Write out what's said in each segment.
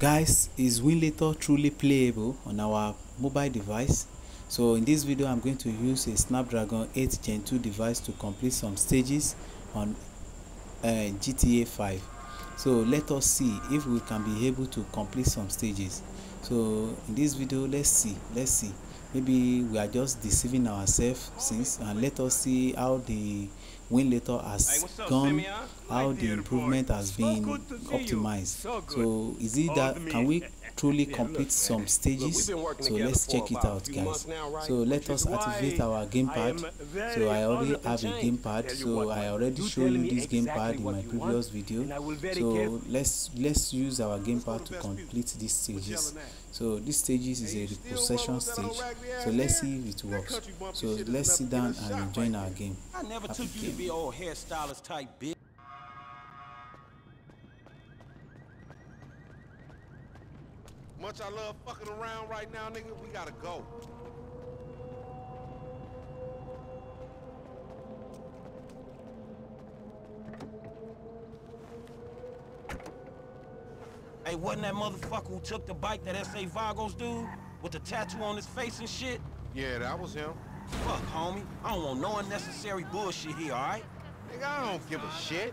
Guys, is Winlator truly playable on our mobile device? So in this video, I'm going to use a Snapdragon 8 Gen 2 device to complete some stages on uh, GTA 5. So let us see if we can be able to complete some stages. So in this video, let's see, let's see. Maybe we are just deceiving ourselves since and let us see how the Winlator has Hey, what's up, gone, Simeon? how Right the there, improvement boy. has So been good to see you. optimized. So good. So is it Oh, that the can we man. Truly Yeah, complete look, some stages? Look, we've been working so let's check it out, guys. now, right? So let Which us activate our I gamepad. So I already have a change. gamepad. So what, I already showed you this exactly gamepad in my previous want, video. and I will very So let's let's use our gamepad to complete these stages. So this stages is a you repossession rolling with that old stage. So let's see if it works. So let's sit down and join our game. I never Happy took you to game. be old hairstylist type bitch. Much I love fucking around right now, nigga, we gotta go. Hey, wasn't that motherfucker who took the bike that S.A. Vagos dude? With the tattoo on his face and shit? Yeah, that was him. Fuck, homie. I don't want no unnecessary bullshit here, alright? Nigga, I don't give a shit.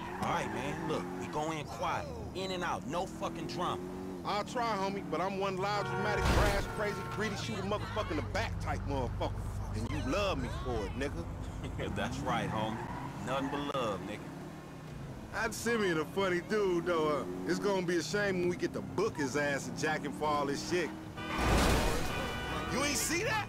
Alright, man, look, we go in quiet. In and out, no fucking drama. I'll try, homie, but I'm one loud, dramatic, brash, crazy, greedy, shoot a motherfucker in the back type motherfucker. And you love me for it, nigga. That's right, homie. Nothing but love, nigga. That Simeon a funny dude, though. Uh, it's gonna be a shame when we get to book his ass and jack him for all this shit. You ain't see that?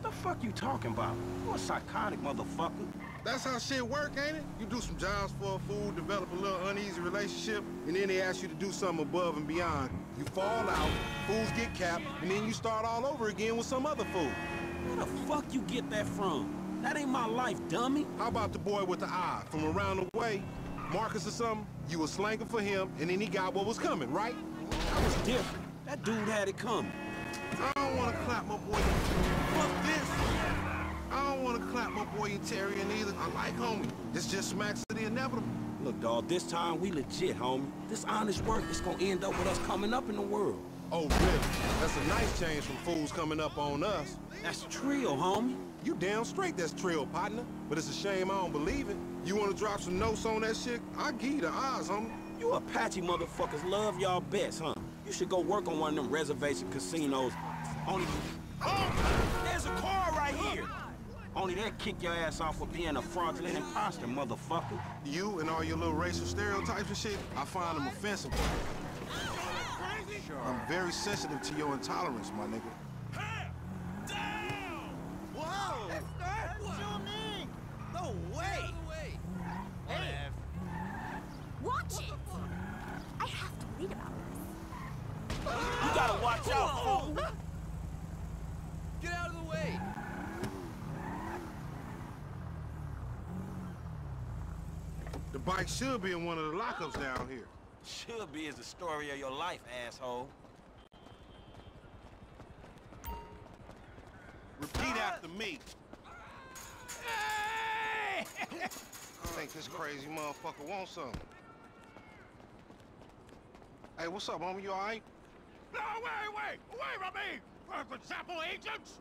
What the fuck you talking about? You a psychotic motherfucker. That's how shit work, ain't it? You do some jobs for a fool, develop a little uneasy relationship, and then they ask you to do something above and beyond. You fall out, fools get capped, and then you start all over again with some other fool. Where the fuck you get that from? That ain't my life, dummy. How about the boy with the eye from around the way? Marcus or something? You was slanging for him, and then he got what was coming, right? That was different. That dude had it coming. I don't want to clap my boy. Fuck this. I don't want to clap my boy Interior either. I like homie. This just smacks of the inevitable. Look, dawg, this time we legit, homie. This honest work is gonna end up with us coming up in the world. Oh, really? That's a nice change from fools coming up on us. That's trio, homie. You damn straight that's trill, partner. But it's a shame I don't believe it. You want to drop some notes on that shit? I'll give you the odds, homie. You Apache motherfuckers love y'all best, huh? You should go work on one of them reservation casinos. Only... Oh! There's a car right here! Only they'll kick your ass off for being a fraudulent imposter, motherfucker. You and all your little racial stereotypes and shit, I find them offensive. I'm very sensitive to your intolerance, my nigga. Whoa! What you mean? No way! Hey! Watch it! I have to read about this. You gotta watch out, fool! Get out of the way! The bike should be in one of the lockups down here. Should be is the story of your life, asshole. Repeat after me. I think this crazy motherfucker wants something. Hey, what's up, homie? You all right? No, wait, wait! Away from me! Perfect sample agents!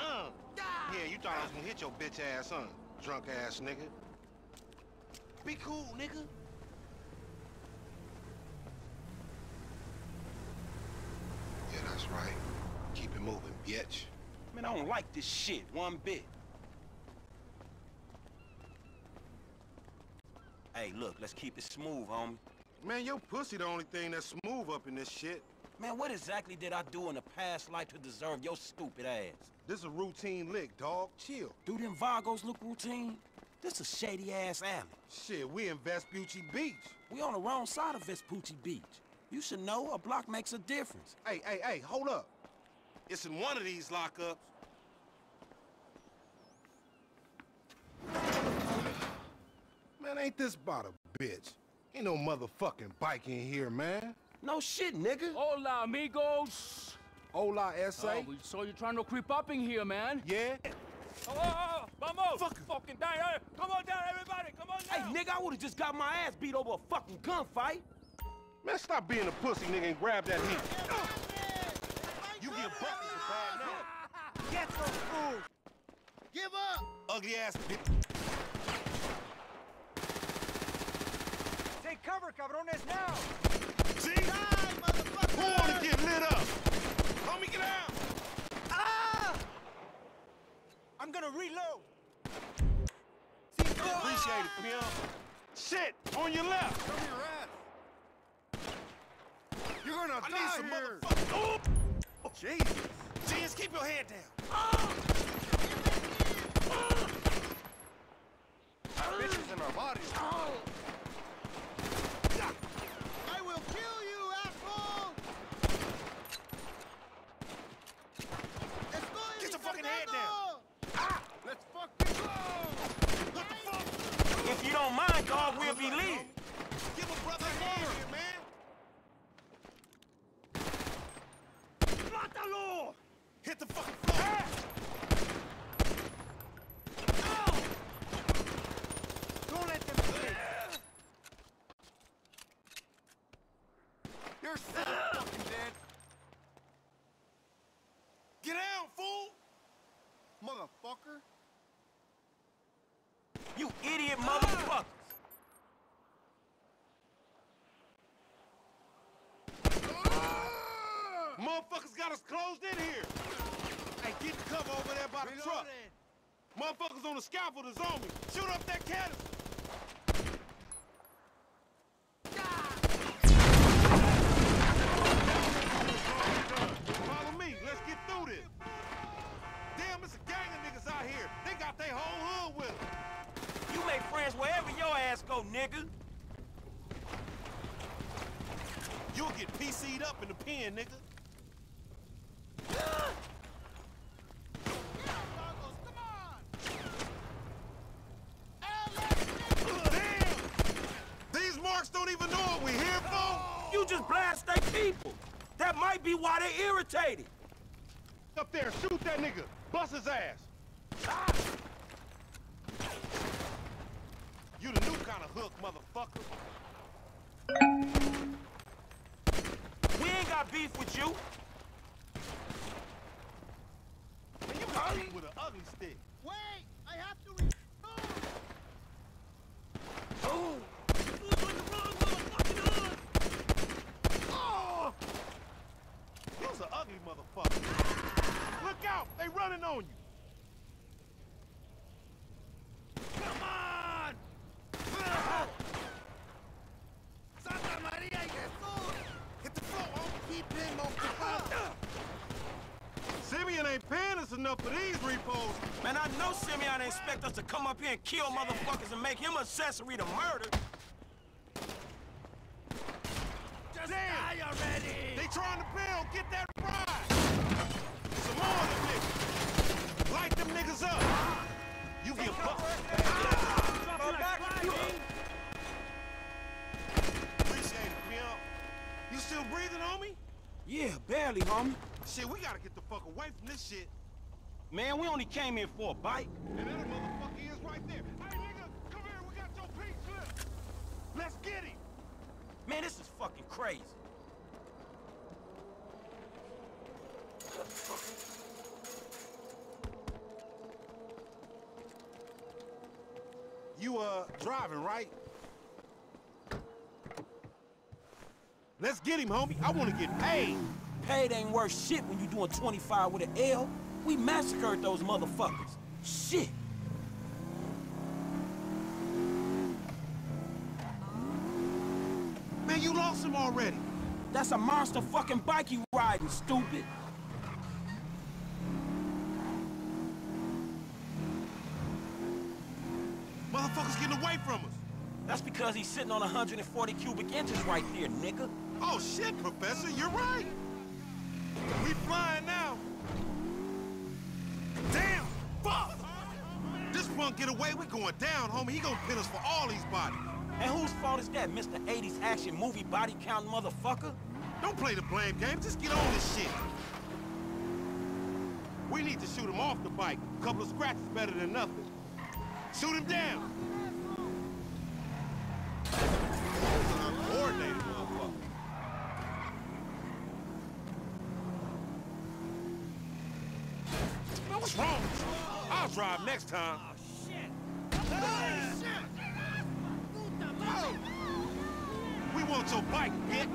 Uh. Yeah, you thought I was gonna hit your bitch ass, huh? Drunk ass nigga. Be cool, nigga. Yeah, that's right. Keep it moving, bitch. Man, I don't like this shit one bit. Hey, look, let's keep it smooth, homie. Man, your pussy the only thing that's smooth up in this shit. Man, what exactly did I do in the past life to deserve your stupid ass? This is a routine lick, dog. Chill. Do them Vagos look routine? This a shady-ass alley. Shit, we in Vespucci Beach. We on the wrong side of Vespucci Beach. You should know a block makes a difference. Hey, hey, hey, hold up. It's in one of these lockups. Man, ain't this about a bitch? Ain't no motherfucking bike in here, man. No shit, nigga. Hola, amigos. Hola, S.A. Oh, we saw you trying to creep up in here, man. Yeah? Oh, oh, oh, oh vamos! Fuck. Fucking down. Oh, hey, come on down, everybody. Come on down! Hey, nigga, I would've just got my ass beat over a fucking gunfight. Man, stop being a pussy, nigga, and grab that heat. You get buckets a bad name. Get some food. Give up. Ugly ass bitch. Take cover, cabrones, now! See? Who wanna get lit up? Homie, get out. I'm gonna reload. Appreciate it, pimp. Shit, on your left. Show me your ass. You're gonna I die need some here. motherfucking. Oh, Jesus. Jeans, keep your head down. Bitches in our bodies. I will kill you, asshole! Get your fucking head down! Let's fucking go. What the fuck? If you don't mind, dog, we'll be leaving. Give a brother a hand here, man! Hit the fucking floor! Don't let them sleep. You're so fucking dead, Get down, fool! motherfucker. You idiot motherfuckers! Motherfuckers got us closed in here! Hey, get the cover over there by the truck! Motherfuckers on the scaffold is on me! Shoot up that canister! Follow me, let's get through this. Damn, it's a gang of niggas out here. They got their whole hood with them. You make friends wherever your ass go, nigga. You'll get PC'd up in the pen, nigga. Damn! These marks don't even know what we here for. You just blast they people. That might be why they're irritated. Up there, shoot that nigga. Bust his ass. You the new kind of hook, motherfucker. We ain't got beef with you. And you me with an ugly stick. Wait! I have to reload! Oh, Oh! You's an ugly motherfucker. Look out! They running on you. Come on. Santa Maria Jesus. Hit the floor, homie. Keep him on the Simeon ain't paying us enough for these repos. Man, I know Simeon expect us to come up here and kill motherfuckers and make him accessory to murder. Just Damn. die already. They trying to bail. Get that ride. Some more of them niggas. Light them niggas up. You get fucked. Ah. Appreciate it, pimp. You still breathing, homie? Yeah, barely, homie. Shit, we gotta get the fuck away from this shit. Man, we only came here for a bite. And that motherfucker is right there. Hey, nigga, come here. We got your pink slip. Let's get him. Man, this is fucking crazy. You, uh, driving, right? Let's get him, homie. I want to get paid. Paid ain't worth shit when you doing 25 with an L. We massacred those motherfuckers. Shit. Man, you lost him already. That's a monster fucking bike you riding, stupid. Motherfuckers getting away from us. That's because he's sitting on 140 cubic inches right there, nigga. Oh shit, Professor, you're right. We flying now. Damn! Fuck! This punk get away, we going down, homie. He gonna pin us for all these bodies. And whose fault is that, Mr. 80s action movie body count motherfucker? Don't play the blame game, just get on this shit. We need to shoot him off the bike. A couple of scratches better than nothing. Shoot him down! Coordinated motherfucker. Man, what's wrong with you? I'll drive next time. We want your bike, bitch!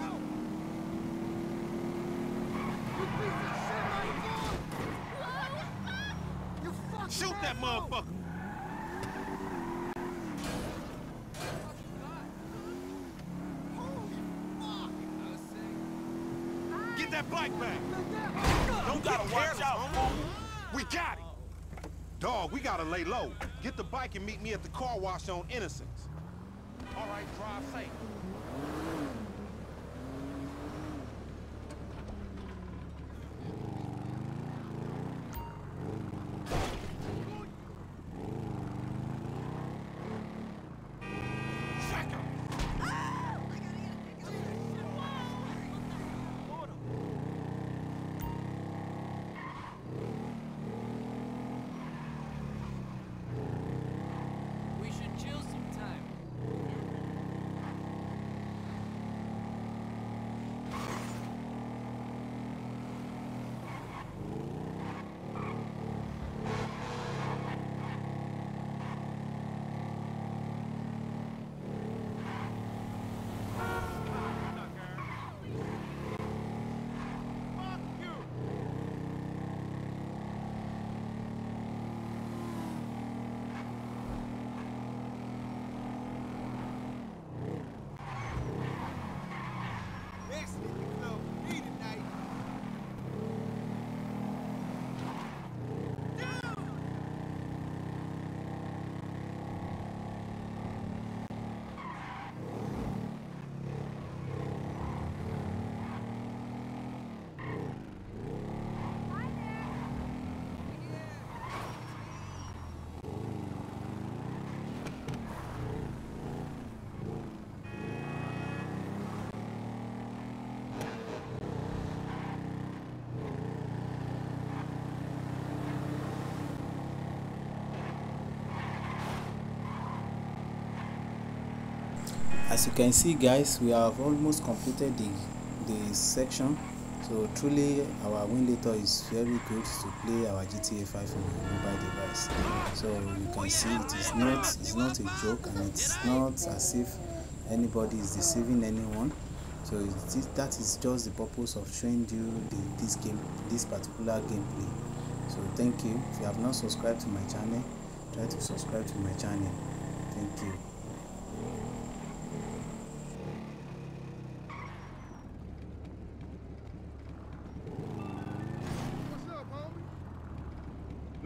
Shoot that motherfucker! Get that bike back! Don't gotta get watch careless, out, homie. We got it! Dog, we gotta lay low. Get the bike and meet me at the car wash on Innocence. All right, drive safe. We should chill sometime. As you can see guys we have almost completed the the section. So truly our winlator is very good to play our gta 5 on mobile device. So you can see it is not it's not a joke and it's not as if anybody is deceiving anyone. So that is just the purpose of showing you the, this game this particular gameplay. So thank you. If you have not subscribed to my channel try to subscribe to my channel. Thank you